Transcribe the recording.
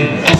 Amen.